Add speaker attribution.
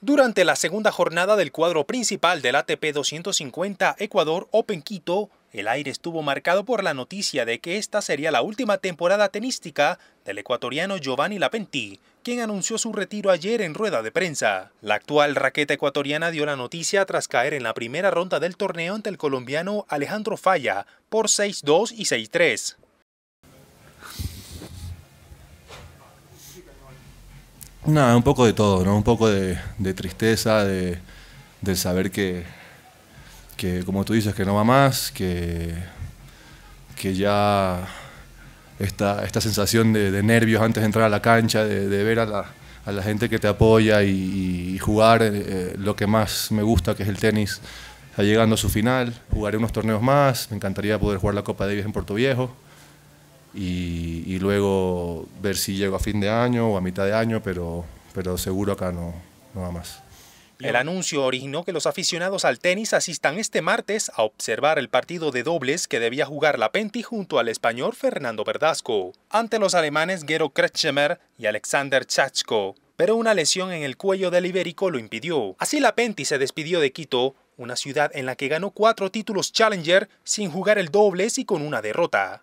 Speaker 1: Durante la segunda jornada del cuadro principal del ATP 250 Ecuador Open Quito, el aire estuvo marcado por la noticia de que esta sería la última temporada tenística del ecuatoriano Giovanni Lapenti, quien anunció su retiro ayer en rueda de prensa. La actual raqueta ecuatoriana dio la noticia tras caer en la primera ronda del torneo ante el colombiano Alejandro Falla por 6-2 y 6-3.
Speaker 2: Nada, un poco de todo, ¿no? Un poco de, tristeza, de, saber que, que, como tú dices, que no va más, que, que ya esta, esta sensación de, nervios antes de entrar a la cancha, de, ver a la, a la, gente que te apoya y, jugar eh, lo que más me gusta, que es el tenis, está llegando a su final. Jugaré unos torneos más, me encantaría poder jugar la Copa Davis en Puerto Viejo y, luego ver si llego a fin de año o a mitad de año, pero, pero seguro acá no, no va más.
Speaker 1: El anuncio originó que los aficionados al tenis asistan este martes a observar el partido de dobles que debía jugar la Penti junto al español Fernando Verdasco, ante los alemanes Gero Kretschmer y Alexander Chachko, pero una lesión en el cuello del ibérico lo impidió. Así la Penti se despidió de Quito, una ciudad en la que ganó cuatro títulos Challenger sin jugar el dobles y con una derrota.